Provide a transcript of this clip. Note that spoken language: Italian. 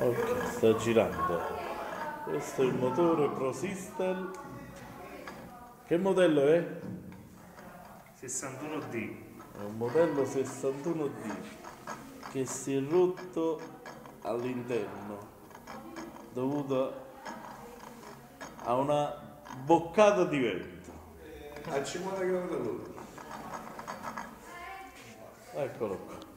Ok, sta girando. Questo è il motore Pro System Che modello è? 61D. È un modello 61D che si è rotto all'interno dovuto a una boccata di vento. A 50 km all'ora. Eccolo qua.